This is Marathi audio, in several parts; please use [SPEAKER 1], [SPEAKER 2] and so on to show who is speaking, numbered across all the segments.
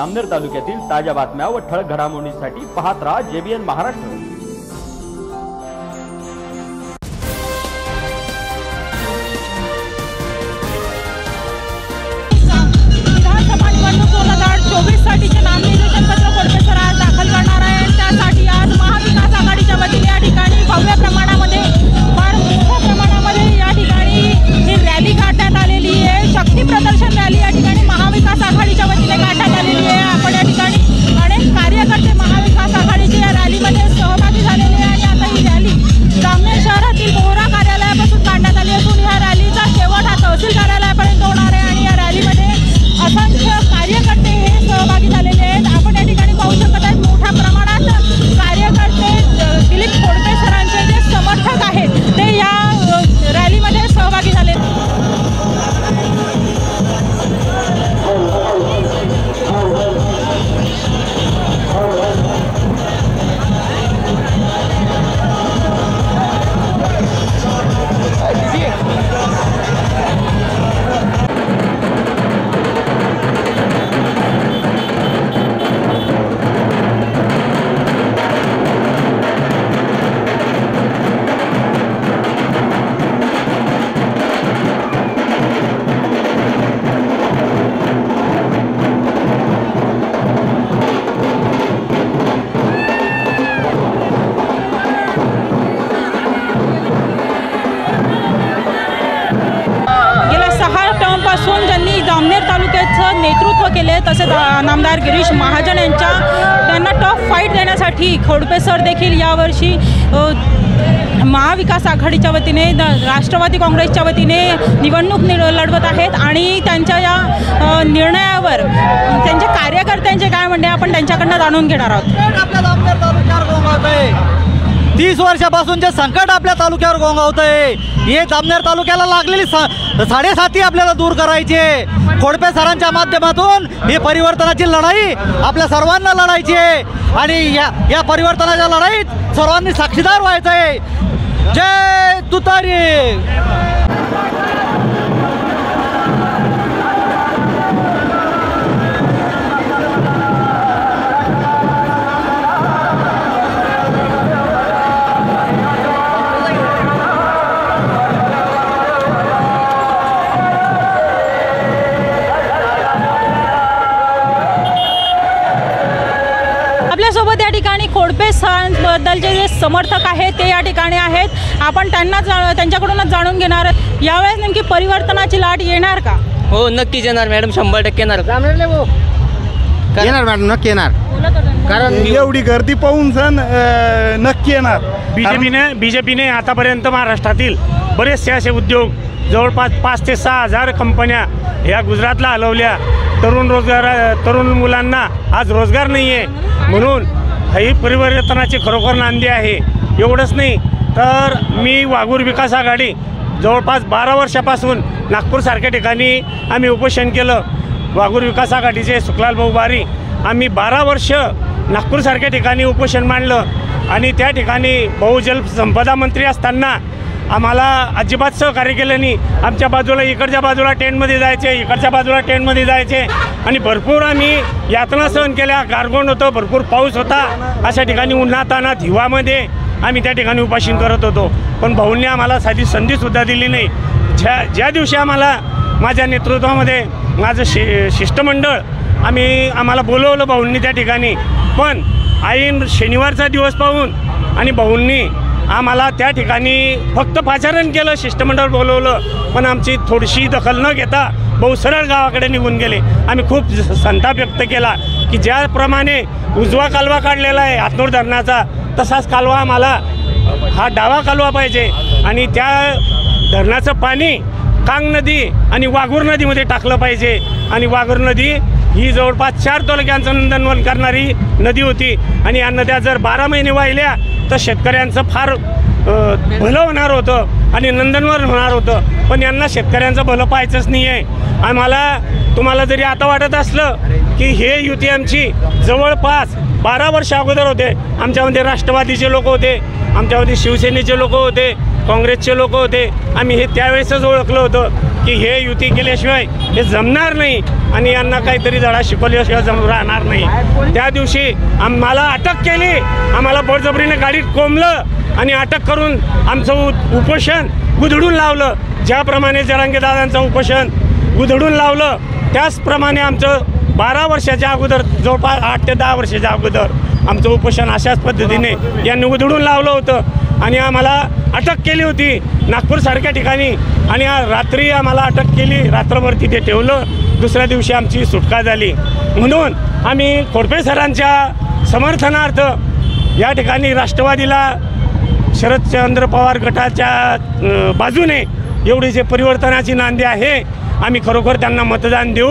[SPEAKER 1] अमनेर तालुक्यातील ताज्या बातम्या व ठळक घडामोडींसाठी पाहत राहा जेबीएन महाराष्ट्र.
[SPEAKER 2] विधानसभा निवडणूक दोन हजार चोवीस साठीचे नामनिर्देशन पत्र आज दाखल करणार आहे? त्यासाठी आज महाविकास आघाडीच्या वतीने या ठिकाणी भव्य प्रमाणात त्यांचं नेतृत्व केले तसेच नामदार गिरीश महाजन यांच्या त्यांना टफ फाईट देण्यासाठी खोडपे सर देखील यावर्षी महाविकास आघाडीच्या वतीने द- राष्ट्रवादी काँग्रेसच्या वतीने निवडणूक नि लढवत आहेत आणि त्यांच्या या निर्णयावर त्यांच्या कार्यकर्त्यांचे काय म्हणणे आपण त्यांच्याकडनं जाणून घेणार आहोत.
[SPEAKER 3] तीस वर्षापासूनचे संकट आपल्या तालुक्यावर गोंगावतंय. हे जामनेर तालुक्याला लागलेली सा साडेसाती आपल्याला दूर करायची आहे. खोडपे सरांच्या माध्यमातून ही परिवर्तनाची लढाई आपल्या सर्वांना लढायची आहे. आणि या या परिवर्तनाच्या लढाईत सर्वांनी साक्षीदार व्हायचं आहे जय तुतारी!
[SPEAKER 2] या खोडपे सरांबद्दलचे जे समर्थक आहेत ते या ठिकाणी आहेत. आपण त्यांना जा- त्यांच्याकडूनच जाणून घेणार. यावेळेस नेमकी परिवर्तनाची लाट येणार का?
[SPEAKER 4] हो नक्कीच येणार. मॅडम शंभर टक्के येणार.
[SPEAKER 5] येणार मॅडम नक्की येणार. कारण
[SPEAKER 6] एवढी गर्दी पाहून सण अं, नक्की येणार.
[SPEAKER 7] बीजेपीने बीजेपीने आतापर्यंत महाराष्ट्रातील बरेचसे असे उद्योग जवळपास पाच ते सहा हजार कंपन्या ह्या गुजरातला हलवल्या. तरुण रोजगार तरुण मुलांना आज रोजगार नाही आहे म्हणून ही परिवर्तनाची खरोखर नांदी आहे. एवढंच नाही तर मी वाघूर विकास आघाडी जवळपास बारा वर्षापासून नागपूरसारख्या ठिकाणी आम्ही उपोषण केलं. वाघूर विकास आघाडीचे सुखलाल भाऊ बारी आम्ही बारा वर्ष नागपूरसारख्या ठिकाणी उपोषण मांडलं. आणि त्या ठिकाणी बहुजल संपदा मंत्री असताना आम्हाला अजिबात सहकार्य केलं नाही. आमच्या बाजूला इकडच्या बाजूला टेंटमध्ये जायचे इकडच्या बाजूला टेंटमध्ये जायचे. आणि भरपूर आम्ही यातना सहन केल्या गारगोंड होतं भरपूर पाऊस होता. अशा ठिकाणी उन्हातानात हिवामध्ये आम्ही त्या ठिकाणी उपाशीन करत होतो. पण भाऊंनी आम्हाला साधी संधीसुद्धा दिली नाही. ज्या ज्या दिवशी आम्हाला माझ्या नेतृत्वामध्ये माझं शि शिष्टमंडळ आम्ही आम्हाला बोलवलं भाऊंनी त्या ठिकाणी. पण ऐन शनिवारचा दिवस पाहून आणि भाऊंनी आम्हाला त्या ठिकाणी फक्त पाचारण केलं शिष्टमंडळ बोलवलं पण आमची थोडीशी दखल न घेता भाऊ सरळ गावाकडे निघून गेले. आम्ही खूप संताप व्यक्त केला की ज्याप्रमाणे उजवा कालवा काढलेला आहे हातनूर धरणाचा तसाच कालवा आम्हाला हा डावा कालवा पाहिजे. आणि त्या धरणाचं पाणी कांग नदी आणि वाघूर नदीमध्ये टाकलं पाहिजे. आणि वाघूर नदी ही जवळपास चार तालुक्यांचं नंदनवन करणारी नदी होती. आणि या नद्या जर बारा महिने वाहिल्या तर शेतकऱ्यांचं फार भलं होणार होतं आणि नंदनवन होणार होतं. पण यांना शेतकऱ्यांचं भलं पाहायचंच नाही आहे आम्हाला तुम्हाला जरी आता वाटत असलं की हे युती आमची जवळपास बारा वर्ष अगोदर होते. आमच्यामध्ये राष्ट्रवादीचे लोक होते आमच्यामध्ये शिवसेनेचे लोक होते काँग्रेसचे लोक होते. आम्ही हे त्यावेळेसच ओळखलं होतं. की हे युती केल्याशिवाय हे जमणार नाही आणि यांना काहीतरी धडा शिकवल्याशिवाय जम राहणार नाही. त्या दिवशी आम्हाला अटक केली. आम्हाला बळजबरीने गाडीत कोंबलं आणि अटक करून आमचं उ उपोषण उधळून लावलं. ज्याप्रमाणे जरांगे दादांचं उपोषण उधळून लावलं त्याचप्रमाणे आमचं बारा वर्षाच्या अगोदर जवळपास आठ ते दहा वर्षाच्या अगोदर आमचं उपोषण अशाच पद्धतीने यांनी उधळून लावलं होतं. आणि आम्हाला अटक केली होती नागपूरसारख्या ठिकाणी. आणि रात्री आम्हाला अटक केली रात्रभर तिथे ठेवलं. दुसऱ्या दिवशी आमची सुटका झाली. म्हणून आम्ही खोडपे सरांच्या समर्थनार्थ या ठिकाणी राष्ट्रवादीला शरदचंद्र पवार गटाच्या बाजूने एवढी जे परिवर्तनाची नांदी आहे आम्ही खरोखर त्यांना मतदान देऊ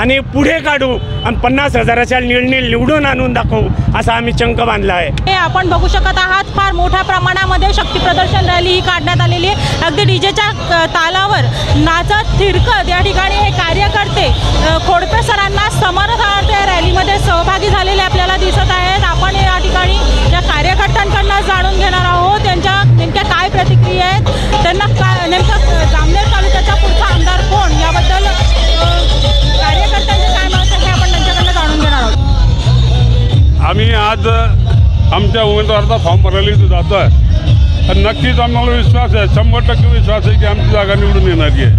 [SPEAKER 7] आणि पुढे काढू आणि पन्नास हजाराच्या निर्णय निवडून आणून दाखवू असा आम्ही चंक बांधला आहे.
[SPEAKER 2] हे आपण बघू शकत आहात फार मोठ्या प्रमाणामध्ये शक्ती प्रदर्शन रॅली ही काढण्यात आलेली आहे. अगदी डीजेच्या तालावर नाचत थिरकत या ठिकाणी हे कार्यकर्ते खोडपे सरांना समर्थनार्थ या रॅलीमध्ये सहभागी झालेले आपल्याला दिसत आहेत. आपण या ठिकाणी या कार्यकर्त्यांकडनं जाणून घेणार आहोत त्यांच्या नेमक्या काय प्रतिक्रिया आहेत त्यांना काय नेमकं जामनेर तालुक्याचा पुढचा आमदार कोण? या कार्यकर्त्यांचे काय मत हे आपण त्यांच्याकडनं जाणून घेणार आहोत.
[SPEAKER 8] आम्ही आज आमच्या उमेदवाराचा फॉर्म भरायला इथं जातो आहे आणि नक्कीच आम्हाला विश्वास आहे शंभर टक्के विश्वास आहे की आमची जागा निवडून येणारी आहे.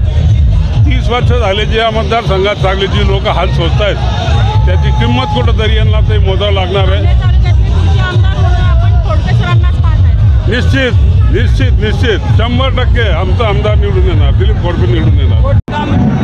[SPEAKER 8] तीस वर्ष झाले जे या मतदारसंघात चांगले जी लोक हाल शोधत आहेत त्याची किंमत कुठंतरी यांना ते मोजावं लागणार आहे. निश्चित निश्चित निश्चित. शंभर टक्के आमचा आमदार निवडून येणार दिलीप खोडके निवडून येणार.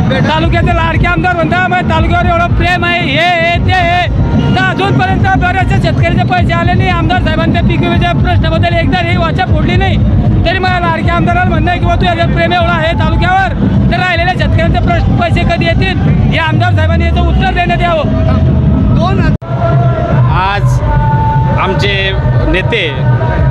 [SPEAKER 9] तालुक्याचे लाडके आमदार म्हणता मग तालुक्यावर एवढं प्रेम आहे हे हे ते हे. तर अजूनपर्यंत बऱ्याचशा शेतकऱ्याचे पैसे आले नाही. आमदार साहेबांच्या पीक विम्याच्या प्रश्नाबद्दल एकदा ही वाचा फोडली नाही. तरी मला लाडक्या आमदाराला म्हणणं आहे की बा तू याच्यात प्रेम एवढं आहे तालुक्यावर तर राहिलेल्या शेतकऱ्यांचे प्रश्न पैसे कधी येतील? हे आमदार साहेबांनी याचं उत्तर देण्यात यावं. दोन
[SPEAKER 10] आज आमचे नेते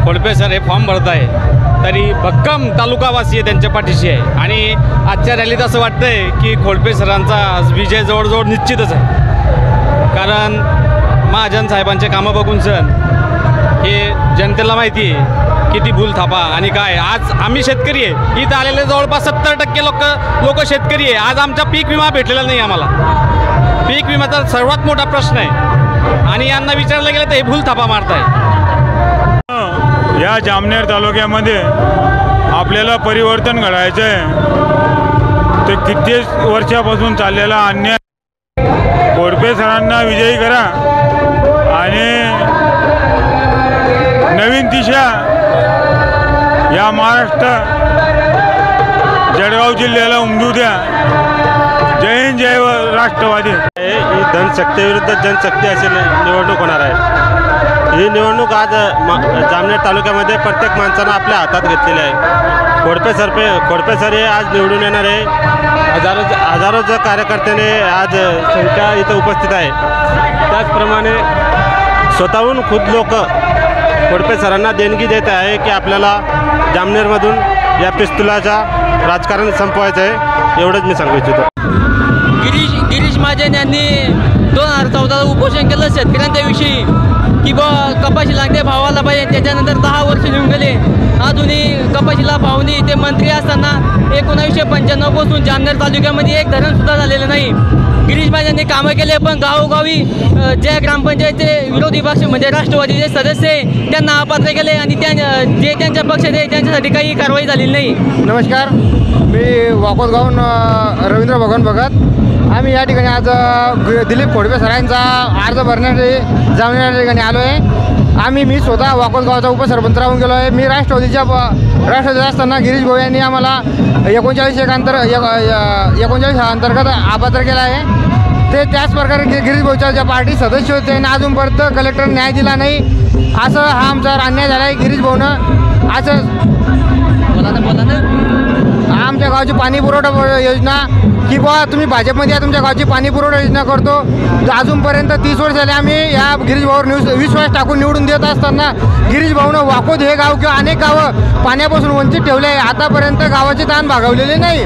[SPEAKER 10] खोडपे सर हे फॉर्म भरत आहे तरी भक्कम तालुकावासी त्यांच्या पाठीशी आहे. आणि आजच्या रॅलीत असं वाटतंय की खोडपे सरांचा आज विजय जवळजवळ निश्चितच आहे. कारण महाजन साहेबांचे कामं बघून सण हे जनतेला माहिती आहे किती भूल थापा आणि काय. आज आम्ही शेतकरी आहे. इथं आलेले जवळपास सत्तर टक्के लोक लोक शेतकरी आहे. आज आमचा पीक विमा भेटलेला नाही आम्हाला. पीक विम्याचा सर्वात मोठा प्रश्न आहे. आणि यांना विचारलं गेलं तर हे भूल थापा मारताय.
[SPEAKER 8] या जामनेर तालुक्यामध्ये आपल्याला परिवर्तन घडायचं आहे. ते कित्येक वर्षापासून चाललेला अन्याय. कोडपे सरांना विजयी करा. आणि नवीन दिशा या महाराष्ट्र जळगाव जिल्ह्याला उमजू द्या. जय हिंद जय व- राष्ट्रवादी.
[SPEAKER 11] ही धनशक्तीविरुद्ध जनशक्ती अशी निवडणूक होणार आहे. ही निवडणूक आज मा जामनेर तालुक्यामध्ये प्रत्येक माणसानं आपल्या हातात घेतलेली आहे. खोडपे सरपे खोडपे सर हे आज निवडून येणार आहे. हजारो हजारो कार्यकर्त्याने आज संख्या इथं उपस्थित आहे. त्याचप्रमाणे स्वतःहून खुद लोक खोडपे सरांना देणगी देत आहे की आपल्याला जामनेरमधून या पिस्तुलाचा राजकारण संपवायचं आहे. एवढंच मी सांगू इच्छितो.
[SPEAKER 4] गिरीश गिरीश महाजन यांनी दोन हजार चौदाला उपोषण केलं शेतकऱ्यांच्याविषयी की ब कपाशी लागते भावाला पाहिजे त्याच्यानंतर दहा वर्ष लिहून गेले. अजूनही कपाशीला भावनी ते मंत्री असताना एकोणावीसशे पंच्याण्णवपासून जामनेर तालुक्यामध्ये एक धरणसुद्धा झालेलं नाही. गिरीश महाजनने कामं केले पण गावोगावी ज्या ग्रामपंचायतचे विरोधी पक्ष म्हणजे राष्ट्रवादीचे सदस्य त्यांना अपात्र केले आणि त्या जे त्यांच्या पक्ष आहे त्यांच्यासाठी काही कारवाई झालेली नाही.
[SPEAKER 5] नमस्कार. मी वाकोदगावून अ, रवींद्र भगवान भगत आम्ही या ठिकाणी आज दिलीप खोडवे सरांचा अर्ज भरण्यासाठी जामनेर या ठिकाणी आलो आहे. आम्ही मी स्वतः वाकोदगावचा उपसरपंच राहून गेलो आहे. मी राष्ट्रवादीच्या राष्ट्रवादी असताना गिरीश भाऊ यांनी आम्हाला एकोणचाळीस एक अंतर एकोणचाळीस अंतर्गत अपात्र केला आहे. ते त्याच प्रकारे गिरीश भाऊच्या ज्या पार्टी सदस्य होते त्यांना अजूनपर्यंत कलेक्टर न्याय दिला नाही. असं हा आमचा अन्याय झाला आहे गिरीश भाऊनं. असं
[SPEAKER 4] बोला ना बोला ना.
[SPEAKER 5] आमच्या गावची पाणी पुरवठा योजना की बुवा तुम्ही भाजपमध्ये या तुमच्या गावची पाणी पुरवठा योजना करतो. अजूनपर्यंत तीस वर्ष झाले आम्ही या गिरीश भाऊवर न्यूज विश्वास टाकून निवडून देत असताना गिरीश भाऊनं वाकोद हे गाव किंवा अनेक गावं पाण्यापासून वंचित ठेवले आहे. आतापर्यंत गावाचे ताण भागवलेले नाही.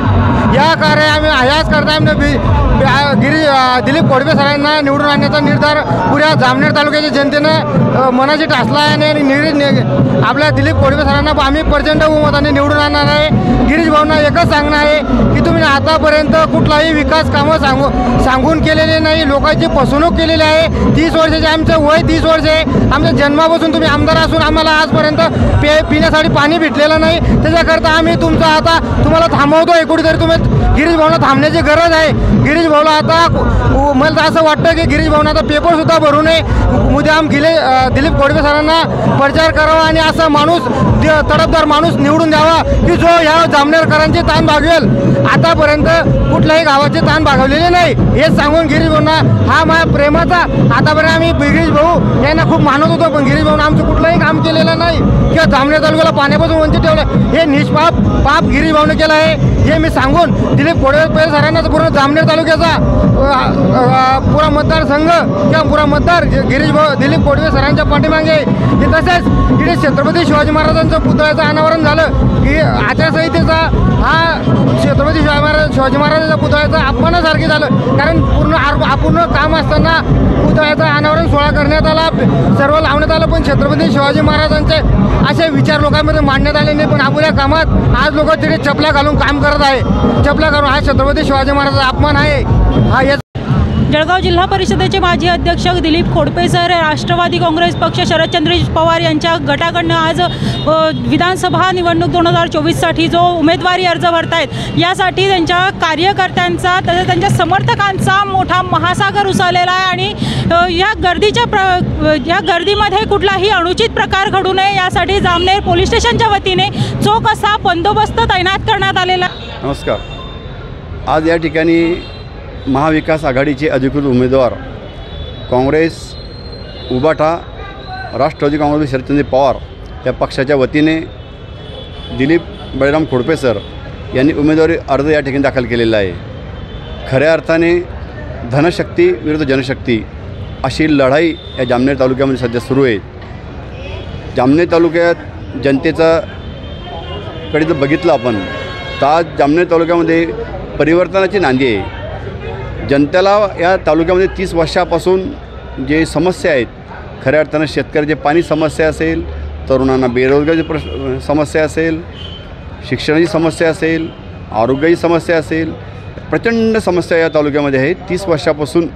[SPEAKER 5] या कार्य आम्ही ह्याच करता आम्ही गिरी दिलीप कोडबे सरांना निवडून आणण्याचा निर्धार पुऱ्या जामनेर तालुक्याच्या जनतेनं मनाची टाचला टासला आहे आणि- आणि आपल्या दिलीप कोडबे सरांना आम्ही प्रचंड बहुमताने निवडून आणणार आहे. गिरीश भाऊंना एकच सांगणं आहे की तुम्ही आतापर्यंत कुठलाही विकास कामं सांगू सांगून केलेले नाही. लोकांची फसवणूक केलेली आहे. तीस वर्षाचे आमचं वय तीस वर्ष आहे. आमच्या जन्मापासून तुम्ही आमदार असून आम्हाला आजपर्यंत पे पिण्यासाठी पाणी भेटलेलं नाही. त्याच्याकरता आम्ही तुमचं आता तुम्हाला थांबवतो. आहे कुठेतरी तुम्ही गिरीश भाऊंना थांबण्याची गरज आहे. गिरीश भाऊला आता मला तर असं वाटतं की गिरीश भाऊनं आता पेपरसुद्धा भरू नये. मुद्दाम गिले दिलीप कोडबे सरांना प्रचार करावा आणि असा माणूस द- तडफदार माणूस निवडून द्यावा की जो ह्या जामनेरकरांचे ताण भागवेल. आतापर्यंत कुठल्याही गावाचे ताण भागवलेले नाही. हे सांगून गिरीश भाऊंना हा माझ्या प्रेमाचा आतापर्यंत आम्ही गिरीश भाऊ यांना खूप मानत होतो पण गिरीश भाऊनं आमचं कुठलंही काम केलेलं नाही. किंवा जामनेर तालुक्याला पाण्यापासून वंचित ठेवलं हे निष्पाप पाप गिरीश भाऊने केलं आहे. हे मी सांगून दिलीप कोडवे सरांना तर पूर्ण जामनेर तालुक्यात अ, पुरा मतदारसंघ किंवा पुरा मतदार गिरीश भाऊ दिलीप कोडवे सरांच्या पाठीमागे तसेच इकडे छत्रपती शिवाजी महाराजांचं पुतळ्याचं अनावरण झालं की आचारसंहितेचा हा छत्रपती शिवाजी महाराज शिवाजी महाराजांच्या पुतळ्याचं अपमानासारखे झालं. कारण पूर्ण अपूर्ण काम असताना पुतळ्याचं अनावरण सोहळा करण्यात आला. सर्व लावण्यात आलं पण छत्रपती शिवाजी महाराजांचे असे विचार लोकांमध्ये मांडण्यात आले नाही. पण आपल्या कामात आज लोक तिथे चपला घालून काम करत आहे. चपला घालून हा छत्रपती शिवाजी महाराजांचा अपमान आहे. हा या
[SPEAKER 2] जळगाव जिल्हा परिषदेचे माजी अध्यक्ष दिलीप खोडपे सर राष्ट्रवादी काँग्रेस पक्ष शरदचंद्र पवार यांच्या गटाकडनं आज विधानसभा निवडणूक दोन हजार चोवीससाठी जो उमेदवारी अर्ज भरतायत यासाठी त्यांच्या कार्यकर्त्यांचा तसंच त्यांच्या समर्थकांचा मोठा महासागर उसळलेला आहे आणि या गर्दीच्या प्र या गर्दीमध्ये कुठलाही अनुचित प्रकार घडू नये यासाठी जामनेर पोलीस स्टेशनच्या वतीने चोख असा बंदोबस्त तैनात करण्यात आलेला आहे.
[SPEAKER 12] नमस्कार आज या ठिकाणी महाविकास आघाडीचे अधिकृत उमेदवार काँग्रेस उबाटा राष्ट्रवादी काँग्रेस शरदचंद्र पवार या पक्षाच्या वतीने दिलीप बळीराम खोडपे सर यांनी उमेदवारी अर्ज या ठिकाणी दाखल केलेला आहे. खऱ्या अर्थाने धनशक्ती विरुद्ध जनशक्ती अशी लढाई या जामनेर तालुक्यामध्ये सध्या सुरू आहे. जामनेर तालुक्यात जनतेचा कडे जर बघितलं आपण तर आज जामनेर तालुक्यामध्ये परिवर्तनाची नांदी आहे. जनतेला या तालुक्यामध्ये तीस वर्षापासून जे समस्या आहेत खऱ्या अर्थानं शेतकऱ्याची पाणी समस्या असेल तरुणांना बेरोजगारीची प्रश्न समस्या असेल शिक्षणाची समस्या असेल आरोग्याची समस्या असेल प्रचंड समस्या या तालुक्यामध्ये आहेत. तीस वर्षापासून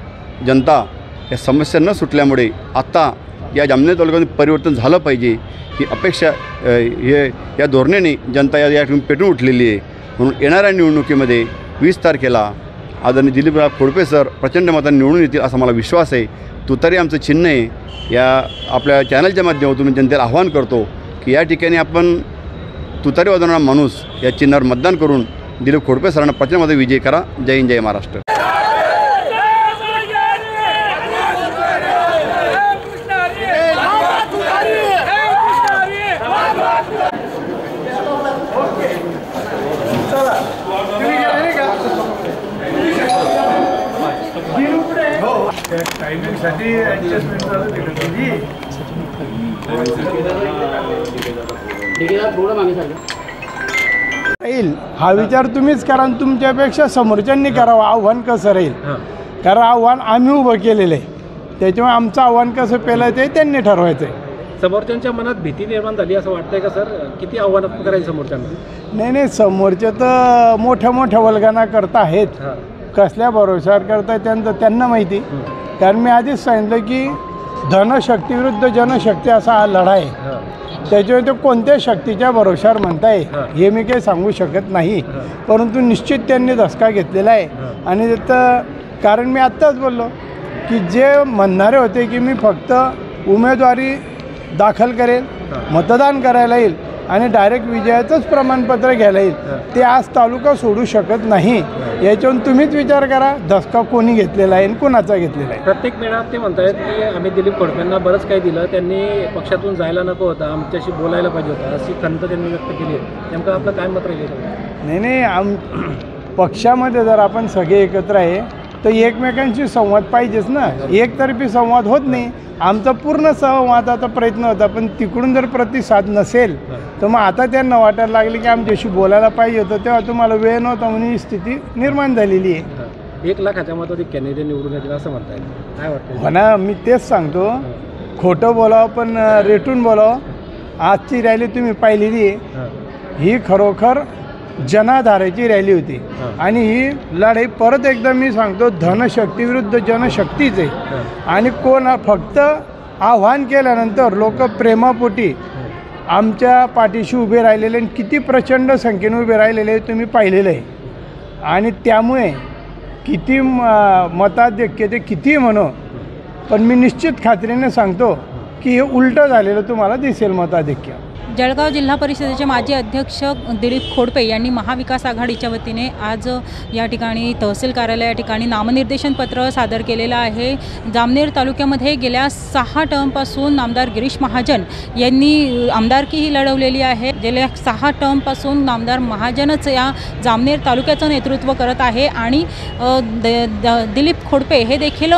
[SPEAKER 12] जनता या समस्या न सुटल्यामुळे आत्ता या जामनेर तालुक्यामध्ये परिवर्तन झालं पाहिजे ही अपेक्षा हे या धोरणाने जनता या या ठिकाणी पेटून उठलेली आहे. म्हणून येणाऱ्या निवडणुकीमध्ये वीस तारखेला आदरणीय दिलीपराव खोडपे सर प्रचंड मताने निवडून येतील असा मला विश्वास आहे. तुतारी आमचं चिन्ह आहे. या आपल्या चॅनलच्या माध्यमातून मी जनतेला आव्हान करतो की या ठिकाणी आपण तुतारी वाजवणारा माणूस या चिन्हावर मतदान करून दिलीप खोडपे सरांना प्रचंडमध्ये विजय करा. जय हिंद जय महाराष्ट्र.
[SPEAKER 6] टायमिंगसाठी ॲडजस्टमेंट झालं तिकडे तुझी
[SPEAKER 13] राहील हा विचार तुम्हीच करा आणि तुमच्यापेक्षा समोरच्यांनी करावं. आव्हान कसं राहील? कारण आव्हान आम्ही उभं केलेलं आहे. त्याच्यामुळे आमचं आव्हान कसं पेलं ते त्यांनी ठरवायचं आहे
[SPEAKER 14] समोरच्यांच्या मनात भीती निर्माण झाली असं वाटतंय का सर? किती आव्हानात्मक करायचं समोरच्यांना?
[SPEAKER 13] नाही नाही समोरचे तर मोठ्या मोठ्या वल्गना करता आहेत. कसल्या भरोशावर करताय त्यांचं त्यांना माहिती. कारण मी आधीच सांगितलं की धनशक्ती विरुद्ध जनशक्ती असा हा लढा आहे त्याच्यामुळे ते कोणत्या शक्तीच्या भरोशावर म्हणताय हे. मी काही सांगू शकत नाही. परंतु निश्चित त्यांनी धसका घेतलेला आहे. आणि त्याचं कारण मी आत्ताच बोललो की जे म्हणणारे होते की मी फक्त उमेदवारी दाखल करेल मतदान करायला येईल आणि डायरेक्ट विजयाचंच प्रमाणपत्र घ्यायला येईल. ते आज तालुका सोडू शकत नाही. याच्यावरून तुम्हीच विचार करा धसका कोणी घेतलेला आहे आणि कोणाचा घेतलेला आहे.
[SPEAKER 14] प्रत्येक मेळाव्यात ते म्हणतायत की आम्ही दिलीप खोडपेंना बरंच काही दिलं. त्यांनी पक्षातून जायला नको होतं आमच्याशी बोलायला पाहिजे होतं अशी खंत त्यांनी व्यक्त केली आहे. नेमकं आपलं काय मत राहील?
[SPEAKER 13] नाही नाही आम पक्षामध्ये जर आपण सगळे एकत्र आहे तर एकमेकांशी संवाद पाहिजेच ना. एकतर्फी संवाद होत नाही. आमचा पूर्ण संवादाचा प्रयत्न होता पण तिकडून जर प्रतिसाद नसेल तर मग आता त्यांना वाटायला लागले की आमच्याशी बोलायला पाहिजे होतं. तेव्हा तुम्हाला वेळ नव्हता म्हणून ही स्थिती निर्माण झालेली आहे.
[SPEAKER 14] एक लाखाच्या मताधिक्याने ते निवडून येतील असं म्हणताय. काय वाटतं
[SPEAKER 13] हो ना मी तेच सांगतो. खोटं बोलावं पण रेटून बोलावं. आजची रॅली तुम्ही पाहिलेली आहे. ही खरोखर जनाधाराची रॅली होती. आणि ही लढाई परत एकदा मी सांगतो धनशक्ती विरुद्ध जनशक्तीच आहे. आणि कोण फक्त आव्हान केल्यानंतर लोक प्रेमापोटी आमच्या पाठीशी उभे राहिलेले आणि किती प्रचंड संख्येने उभे राहिलेले तुम्ही पाहिलेलं आहे. आणि त्यामुळे किती म- मताधिक्य ते किती म्हणू पण मी निश्चित खात्रीने सांगतो की हे उलटं झालेलं तुम्हाला दिसेल मताधिक्य
[SPEAKER 2] जळगाव जिल्हा परिषदेचे माजी अध्यक्ष दिलीप खोडपे यांनी महाविकास आघाडीच्या वतीने आज या ठिकाणी तहसील कार्यालय या ठिकाणी नामनिर्देशन पत्र सादर केलेलं आहे. जामनेर तालुक्यामध्ये गेल्या सहा टर्मपासून आमदार गिरीश महाजन यांनी आमदारकीही लढवलेली आहे. गेल्या सहा टर्मपासून आमदार महाजनच या जामनेर तालुक्याचं नेतृत्व करत आहे आणि द- द- दिलीप खोडपे हे देखील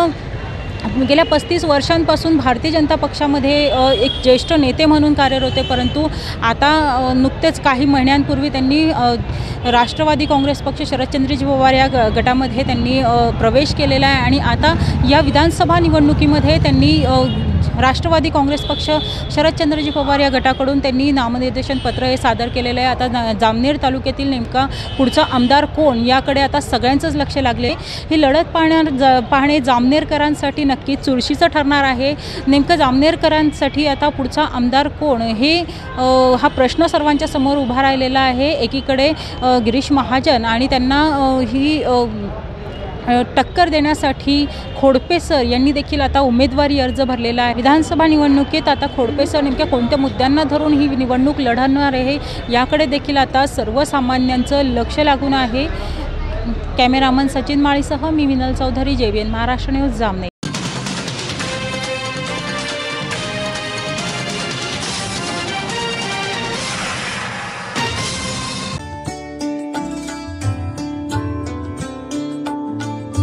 [SPEAKER 2] गेल्या पस्तीस वर्षांपासून भारतीय जनता पक्षामध्ये एक ज्येष्ठ नेते म्हणून कार्यरत होते परंतु आता नुकतेच काही महिन्यांपूर्वी त्यांनी राष्ट्रवादी काँग्रेस पक्ष शरदचंद्रजी पवार या ग गटामध्ये त्यांनी प्रवेश केलेला आहे आणि आता या विधानसभा निवडणुकीमध्ये त्यांनी राष्ट्रवादी काँग्रेस पक्ष शरदचंद्रजी पवार या गटाकडून त्यांनी नामनिर्देशन पत्र हे सादर केलेलं आहे. आता ना- जामनेर तालुक्यातील नेमका पुढचा आमदार कोण याकडे आता सगळ्यांचंच लक्ष लागले. ही लढत पाहणार जा पाहणे जामनेरकरांसाठी नक्की चुरशीचं ठरणार आहे. नेमकं जामनेरकरांसाठी आता पुढचा आमदार कोण? हे हा प्रश्न सर्वांच्या समोर उभा राहिलेला आहे. एकीकडे गिरीश महाजन आणि त्यांना ही टक्कर देण्यासाठी खोडपे सर यांनी देखील आता उमेदवारी अर्ज भरलेला आहे. विधानसभा निवडणुकीत आता खोडपे सर नेमक्या कोणत्या मुद्द्यांना धरून ही निवडणूक लढवणार आहे याकडे देखील आता सर्वसामान्यांचं लक्ष लागून आहे. कॅमेरामन सचिन माळीसह मी विनल चौधरी जेवीएन महाराष्ट्र न्यूज जामने